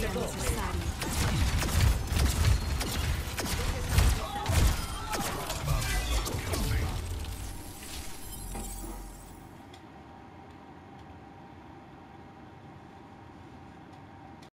Легенда Сари.